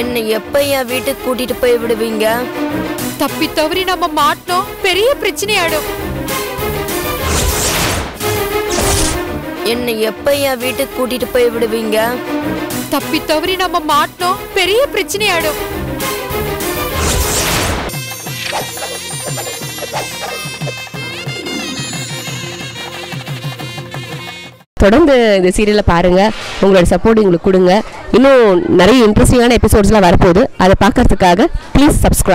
என்னை எப்ப என் வீட்டுக்கு கூட்டிட்டு போய் விடுவீங்க? தப்பி தவறி நம்ம மாட்டினோம். பெரிய பிரச்சனை ஆயிடும் என்னை எப்ப என் வீட்டுக்கு கூட்டிட்டு போய் விடுவீங்க? தப்பி தவறி நம்ம மாட்டினோம். பெரிய பிரச்சனை ஆயிடும் தொடர்ந்து இந்த சீரியலை பாருங்க. உங்களோட சப்போர்ட் எங்களுக்கு கொடுங்க. இன்னும் நிறைய இன்ட்ரெஸ்டிங்கான எபிசோட்ஸ்லாம் வரப்போகுது. அதை பார்க்கறதுக்காக ப்ளீஸ் சப்ஸ்கிரைப்